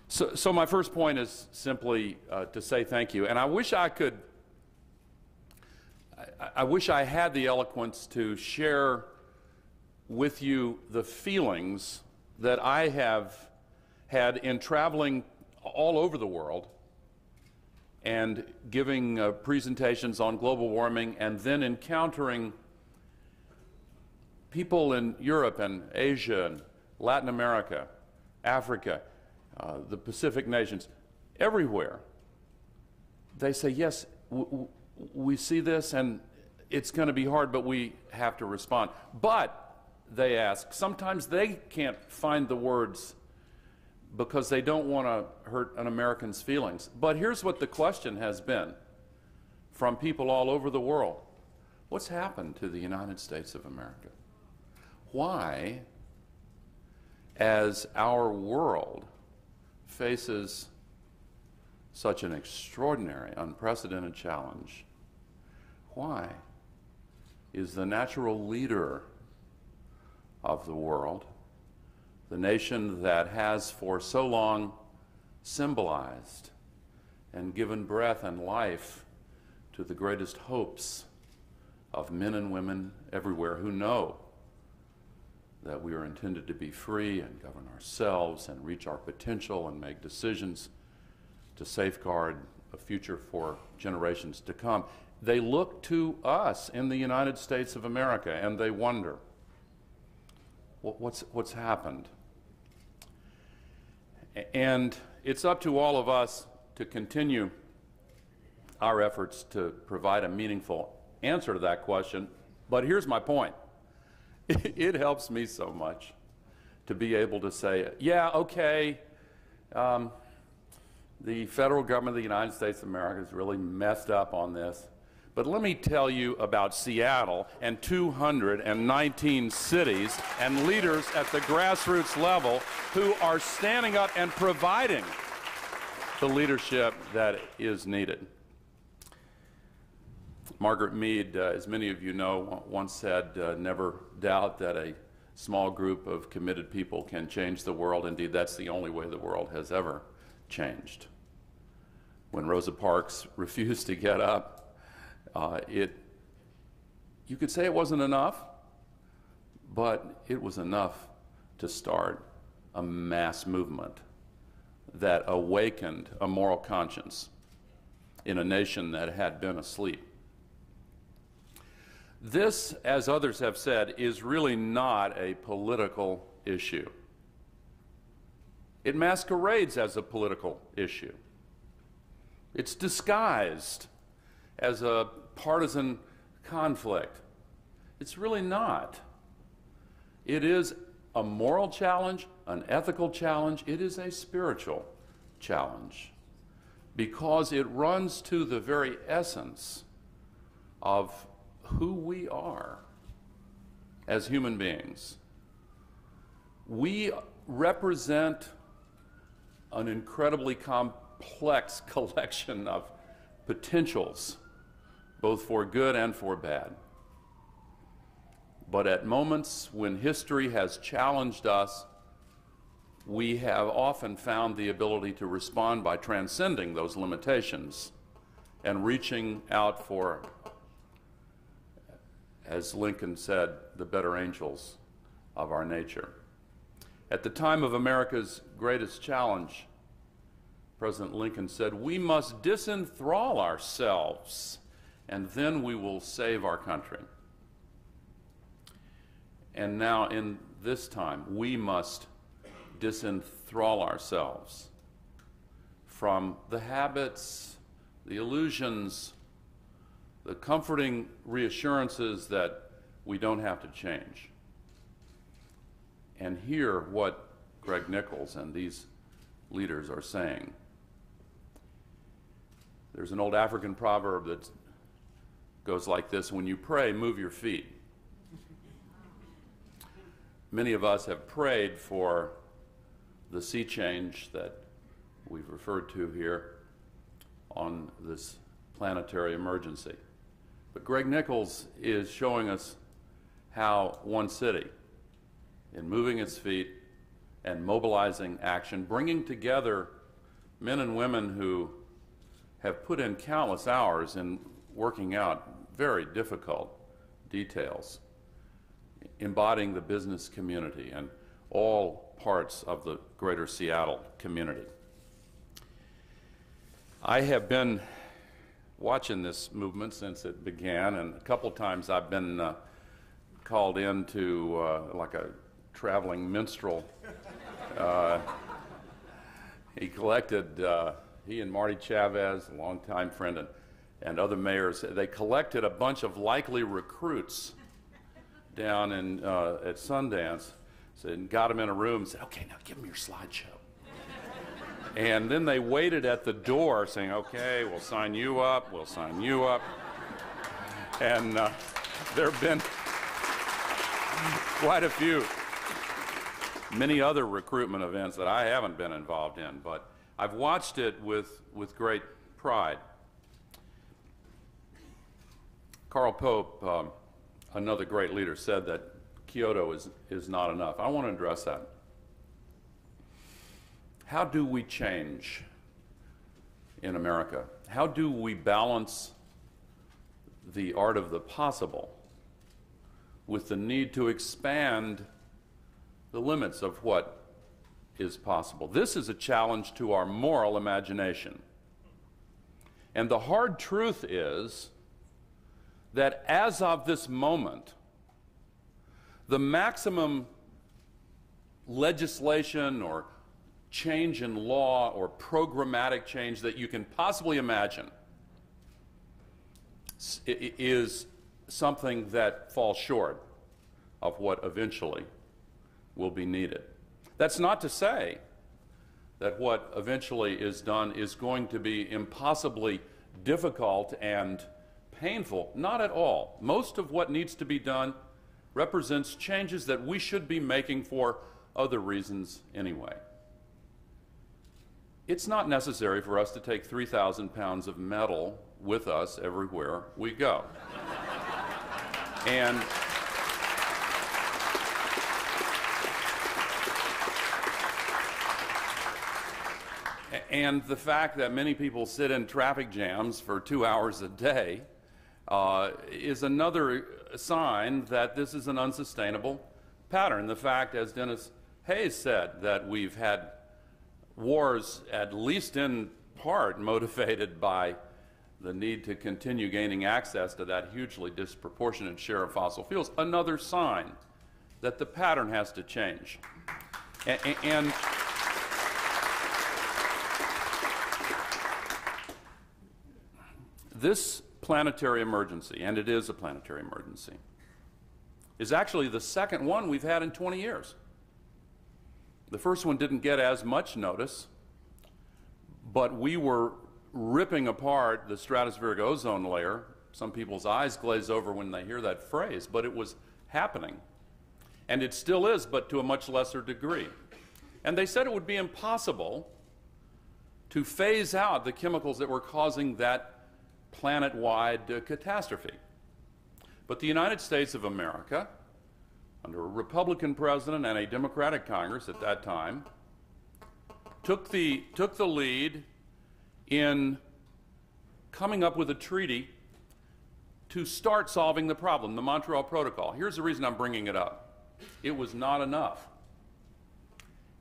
So, so my first point is simply uh, to say thank you. And I wish I could I, wish I had the eloquence to share with you the feelings that I have had in traveling all over the world and giving uh, presentations on global warming and then encountering people in Europe and Asia and Latin America, Africa, uh, the Pacific nations, everywhere. They say, yes, we see this and it's going to be hard, but we have to respond. But, they ask, sometimes they can't find the words because they don't want to hurt an American's feelings. But here's what the question has been from people all over the world What's happened to the United States of America? Why, as our world faces such an extraordinary, unprecedented challenge, why is the natural leader of the world, the nation that has for so long symbolized and given breath and life to the greatest hopes of men and women everywhere who know that we are intended to be free and govern ourselves and reach our potential and make decisions to safeguard a future for generations to come. They look to us in the United States of America and they wonder what's, what's happened. And it's up to all of us to continue our efforts to provide a meaningful answer to that question. But here's my point it helps me so much to be able to say, yeah, okay, um, the federal government of the United States of America has really messed up on this. But let me tell you about Seattle and 219 cities and leaders at the grassroots level who are standing up and providing the leadership that is needed. Margaret Mead, uh, as many of you know, once said, uh, never doubt that a small group of committed people can change the world. Indeed, that's the only way the world has ever changed. When Rosa Parks refused to get up, uh, it, you could say it wasn't enough, but it was enough to start a mass movement that awakened a moral conscience in a nation that had been asleep. This, as others have said, is really not a political issue. It masquerades as a political issue. It's disguised as a partisan conflict. It's really not. It is a moral challenge, an ethical challenge, it is a spiritual challenge because it runs to the very essence of who we are as human beings. We represent an incredibly complex collection of potentials, both for good and for bad. But at moments when history has challenged us, we have often found the ability to respond by transcending those limitations and reaching out for as Lincoln said, the better angels of our nature. At the time of America's greatest challenge, President Lincoln said, We must disenthrall ourselves, and then we will save our country. And now, in this time, we must disenthrall ourselves from the habits, the illusions, the comforting reassurances that we don't have to change. And hear what Greg Nickels and these leaders are saying. There's an old African proverb that goes like this When you pray, move your feet. Many of us have prayed for the sea change that we've referred to here on this planetary emergency. But Greg Nickels is showing us how one city, in moving its feet and mobilizing action, bringing together men and women who have put in countless hours in working out very difficult details, embodying the business community and all parts of the greater Seattle community. I have been watching this movement since it began, and a couple times I've been uh, called in to uh, like a traveling minstrel. Uh, he collected, uh, he and Marty Chavez, a longtime friend, and, and other mayors, they collected a bunch of likely recruits down in, uh, at Sundance and got them in a room and said, okay, now give them your slideshow. And then they waited at the door saying, okay, we'll sign you up, we'll sign you up. And uh, there have been quite a few, many other recruitment events that I haven't been involved in, but I've watched it with, with great pride. Carl Pope, um, another great leader, said that Kyoto is, is not enough. I want to address that. How do we change in America? How do we balance the art of the possible with the need to expand the limits of what is possible. This is a challenge to our moral imagination. And the hard truth is that as of this moment, the maximum legislation or change in law or programmatic change that you can possibly imagine is something that falls short of what eventually will be needed. That's not to say that what eventually is done is going to be impossibly difficult and painful. Not at all. Most of what needs to be done represents changes that we should be making for other reasons anyway. It's not necessary for us to take 3,000 pounds of metal with us everywhere we go. and and the fact that many people sit in traffic jams for two hours a day uh, is another sign that this is an unsustainable pattern. The fact, as Denis Hayes said, that we've had wars, at least in part, motivated by the need to continue gaining access to that hugely disproportionate share of fossil fuels, another sign that the pattern has to change. and, and this planetary emergency, and it is a planetary emergency, is actually the second one we've had in 20 years. The first one didn't get as much notice, but we were ripping apart the stratospheric ozone layer. Some people's eyes glaze over when they hear that phrase, but it was happening. And it still is, but to a much lesser degree. And they said it would be impossible to phase out the chemicals that were causing that planet wide uh, catastrophe. But the United States of America, under a Republican president and a Democratic Congress at that time, took the, took the lead in coming up with a treaty to start solving the problem, the Montreal Protocol. Here's the reason I'm bringing it up it was not enough.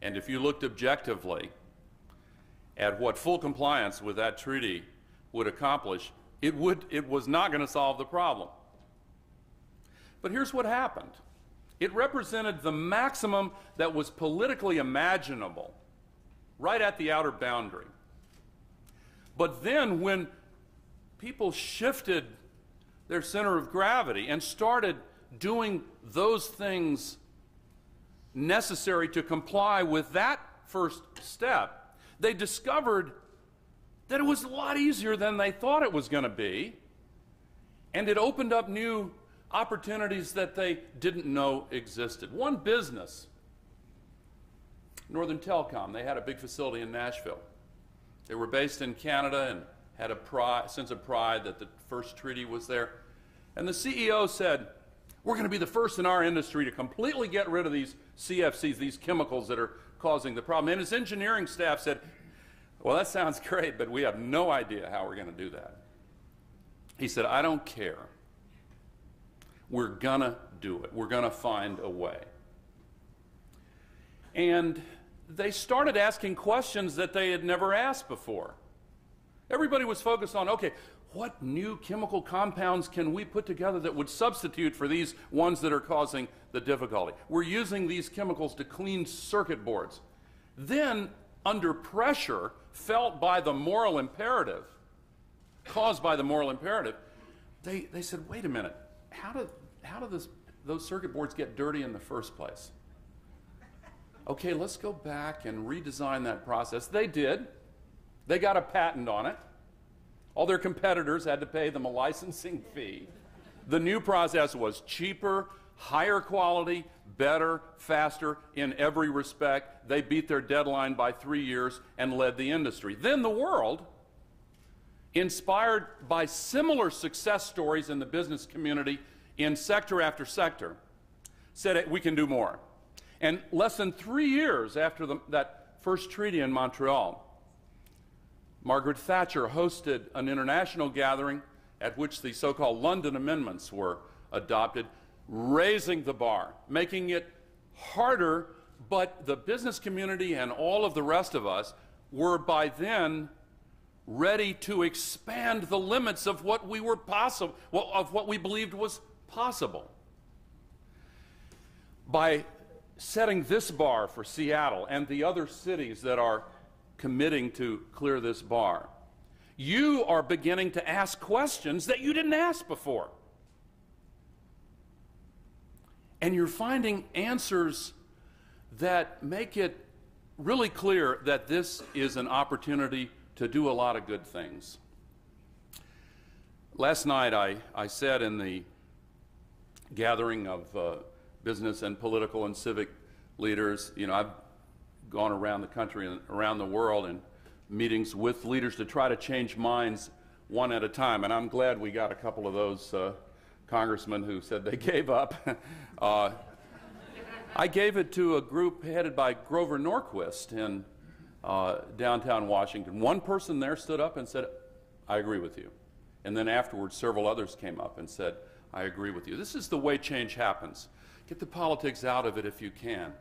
And if you looked objectively at what full compliance with that treaty would accomplish, it, would, it was not going to solve the problem. But here's what happened it represented the maximum that was politically imaginable, right at the outer boundary. But then, when people shifted their center of gravity and started doing those things necessary to comply with that first step, they discovered that it was a lot easier than they thought it was going to be. And it opened up new opportunities that they didn't know existed. One business, Northern Telecom, they had a big facility in Nashville. They were based in Canada and had a pride, sense of pride that the first treaty was there. And the CEO said, We're going to be the first in our industry to completely get rid of these CFCs, these chemicals that are causing the problem. And his engineering staff said, well, that sounds great, but we have no idea how we're going to do that. He said, I don't care. We're going to do it. We're going to find a way. And they started asking questions that they had never asked before. Everybody was focused on okay, what new chemical compounds can we put together that would substitute for these ones that are causing the difficulty? We're using these chemicals to clean circuit boards. Then, under pressure, felt by the moral imperative, caused by the moral imperative, they, they said, wait a minute, how do, how do this, those circuit boards get dirty in the first place? Okay, let's go back and redesign that process. They did. They got a patent on it. All their competitors had to pay them a licensing fee. The new process was cheaper, higher quality, better, faster in every respect. They beat their deadline by three years and led the industry. Then the world, inspired by similar success stories in the business community in sector after sector, said we can do more. And less than three years after the, that first treaty in Montreal, Margaret Thatcher hosted an international gathering at which the so called London Amendments were adopted raising the bar, making it harder but the business community and all of the rest of us were by then ready to expand the limits of what we were possible, of what we believed was possible. By setting this bar for Seattle and the other cities that are committing to clear this bar, you are beginning to ask questions that you didn't ask before. And you're finding answers that make it really clear that this is an opportunity to do a lot of good things. Last night, I, I said in the gathering of uh, business and political and civic leaders, you know, I've gone around the country and around the world in meetings with leaders to try to change minds one at a time. And I'm glad we got a couple of those uh, congressmen who said they gave up. uh, I gave it to a group headed by Grover Norquist in uh, downtown Washington. One person there stood up and said, I agree with you. And then afterwards, several others came up and said, I agree with you. This is the way change happens. Get the politics out of it if you can,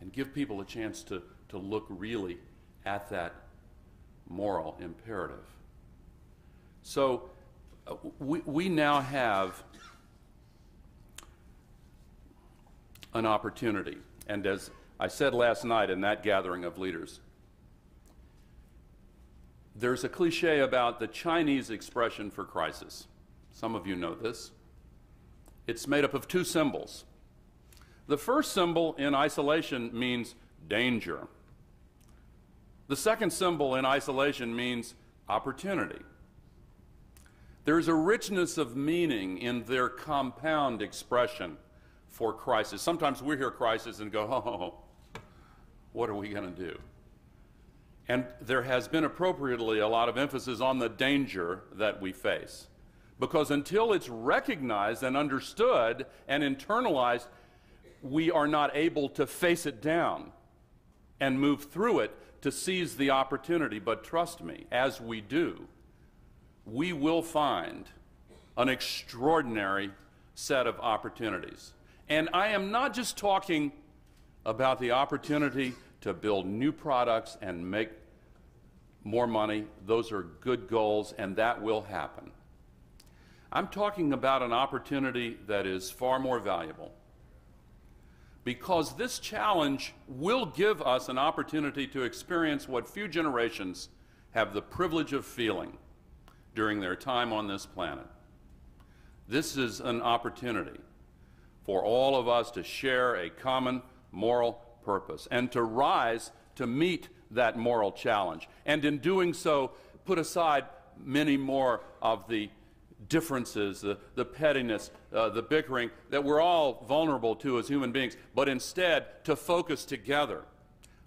and give people a chance to, to look really at that moral imperative. So uh, we, we now have an opportunity. And as I said last night in that gathering of leaders, there's a cliche about the Chinese expression for crisis. Some of you know this. It's made up of two symbols. The first symbol in isolation means danger. The second symbol in isolation means opportunity. There's a richness of meaning in their compound expression for crisis. Sometimes we hear crisis and go, oh, what are we going to do? And there has been appropriately a lot of emphasis on the danger that we face. Because until it's recognized and understood and internalized, we are not able to face it down and move through it to seize the opportunity. But trust me, as we do, we will find an extraordinary set of opportunities. And I am not just talking about the opportunity to build new products and make more money. Those are good goals, and that will happen. I'm talking about an opportunity that is far more valuable because this challenge will give us an opportunity to experience what few generations have the privilege of feeling during their time on this planet. This is an opportunity for all of us to share a common moral purpose and to rise to meet that moral challenge. And in doing so, put aside many more of the differences, the, the pettiness, uh, the bickering that we're all vulnerable to as human beings, but instead to focus together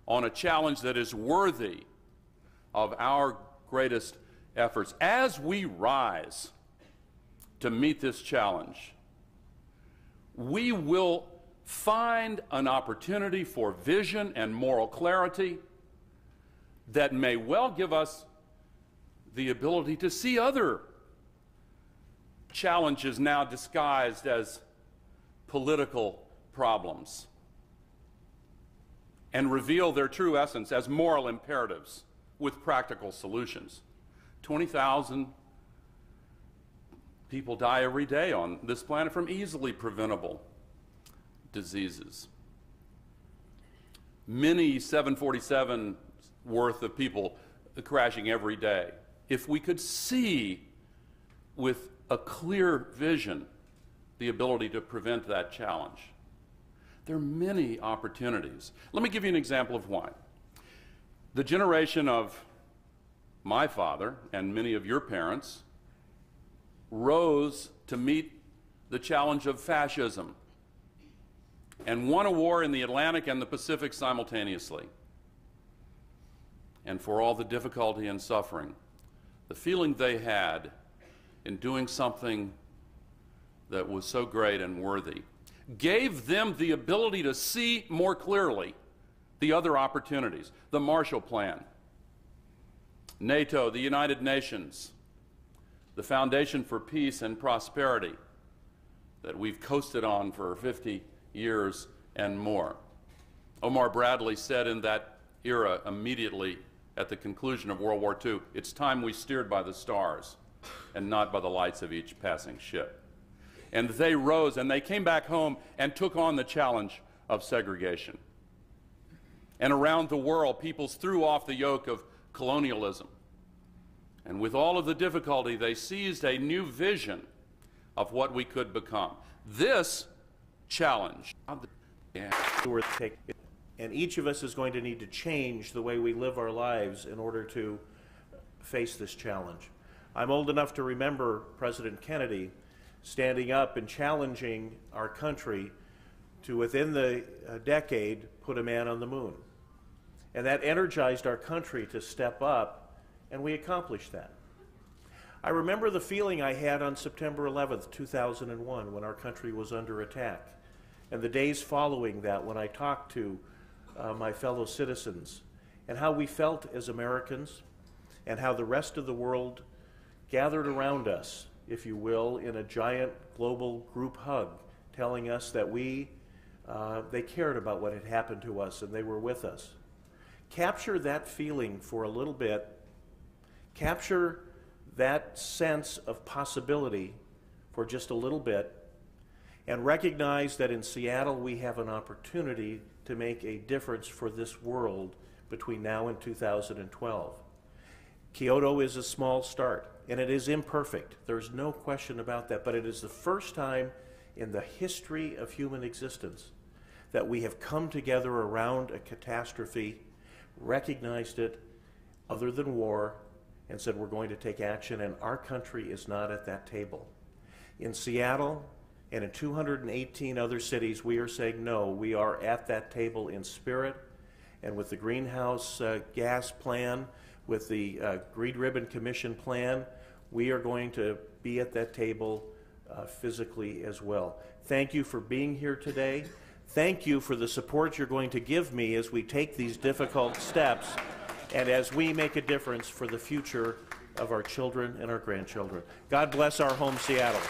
on a challenge that is worthy of our greatest efforts. As we rise to meet this challenge, we will find an opportunity for vision and moral clarity that may well give us the ability to see other challenges now disguised as political problems and reveal their true essence as moral imperatives with practical solutions. 20,000 People die every day on this planet from easily preventable diseases. Many 747 worth of people crashing every day. If we could see with a clear vision the ability to prevent that challenge, there are many opportunities. Let me give you an example of why. The generation of my father and many of your parents rose to meet the challenge of fascism and won a war in the Atlantic and the Pacific simultaneously. And for all the difficulty and suffering, the feeling they had in doing something that was so great and worthy gave them the ability to see more clearly the other opportunities the Marshall Plan, NATO, the United Nations, the foundation for peace and prosperity that we've coasted on for 50 years and more. Omar Bradley said in that era, immediately at the conclusion of World War II, it's time we steered by the stars and not by the lights of each passing ship. And they rose and they came back home and took on the challenge of segregation. And around the world, peoples threw off the yoke of colonialism. And with all of the difficulty, they seized a new vision of what we could become. This challenge. And each of us is going to need to change the way we live our lives in order to face this challenge. I'm old enough to remember President Kennedy standing up and challenging our country to, within the uh, decade, put a man on the moon. And that energized our country to step up, and we accomplished that. I remember the feeling I had on September 11th, 2001, when our country was under attack, and the days following that when I talked to uh, my fellow citizens, and how we felt as Americans, and how the rest of the world gathered around us, if you will, in a giant global group hug, telling us that we, uh, they cared about what had happened to us and they were with us. Capture that feeling for a little bit. Capture that sense of possibility for just a little bit and recognize that in Seattle we have an opportunity to make a difference for this world between now and 2012. Kyoto is a small start, and it is imperfect. There's no question about that, but it is the first time in the history of human existence that we have come together around a catastrophe, recognized it, other than war, and said we're going to take action, and our country is not at that table. In Seattle and in 218 other cities, we are saying no, we are at that table in spirit, and with the greenhouse uh, gas plan, with the uh, Green Ribbon Commission plan, we are going to be at that table uh, physically as well. Thank you for being here today. Thank you for the support you're going to give me as we take these difficult steps and as we make a difference for the future of our children and our grandchildren. God bless our home, Seattle.